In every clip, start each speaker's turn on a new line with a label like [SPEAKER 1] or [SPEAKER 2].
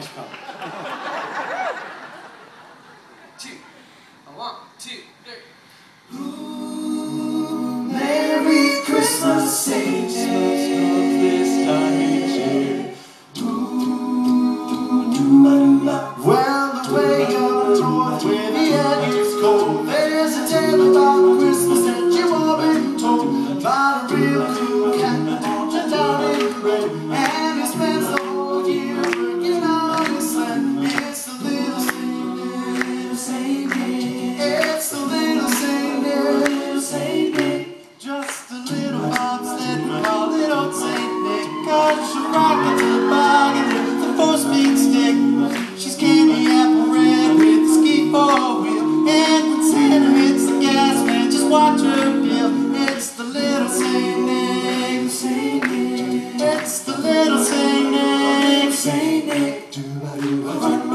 [SPEAKER 1] nice car.
[SPEAKER 2] two, one, two, three.
[SPEAKER 3] Merry Christmas, Saint
[SPEAKER 1] This time each year.
[SPEAKER 3] Well, the way up north where the air gets cold, there's a tale about Christmas that you all been told about a real cool cat marching down in the rain, and he spends the whole year She rockin' to the bargain the four-speed stick. She's candy apple red with a ski four wheel. And when Santa hits the gas, man, just watch her peel. It's the little Saint Nick, Saint Nick. It's the little Saint Nick, Saint Nick. Do ba do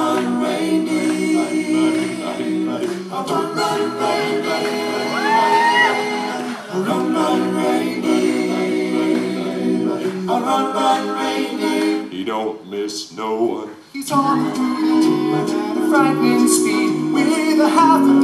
[SPEAKER 3] Run, reindeer.
[SPEAKER 4] He don't miss no one.
[SPEAKER 3] He's on a frightening speed with a half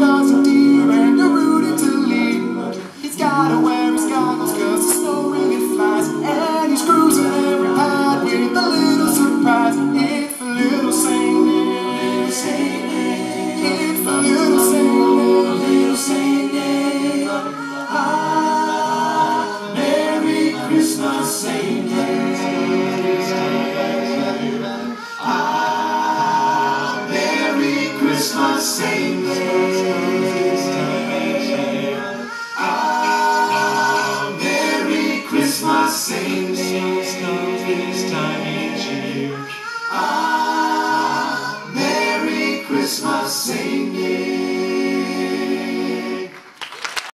[SPEAKER 3] Ah, Merry Christmas, Saint Nick. Ah, Merry Christmas.